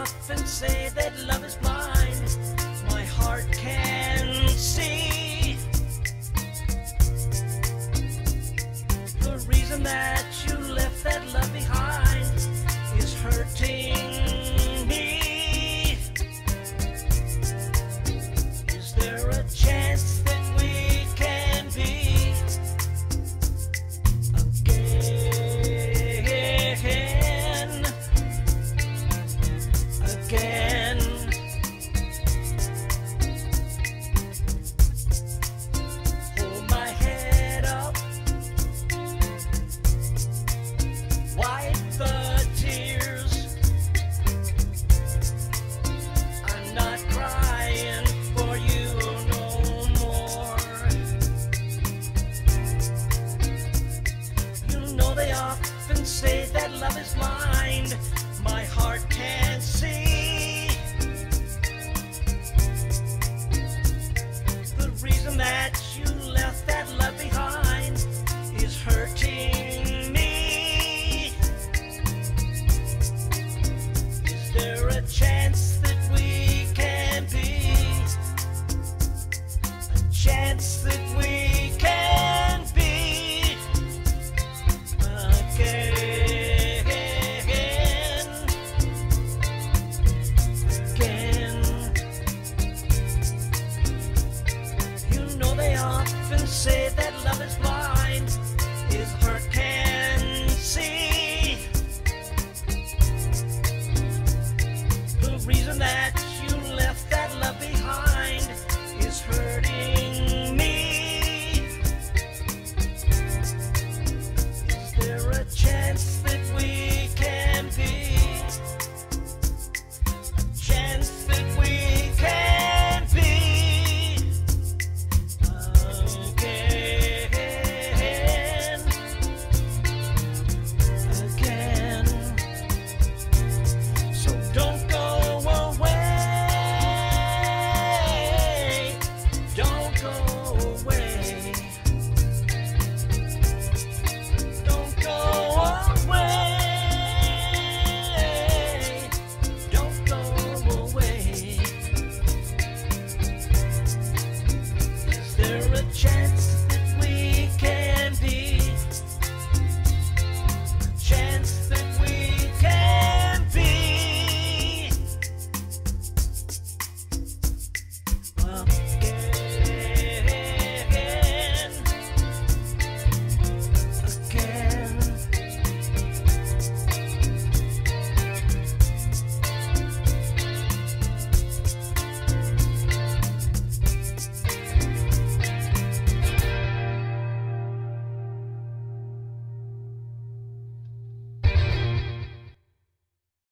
often say that love is blind. My heart can see the reason that you left that love behind is hurting me. Is there a chance My heart can't see. The reason that you left that love behind is hurting me. Is there a chance that we can be? A chance that we say that love is blind is burning. chance.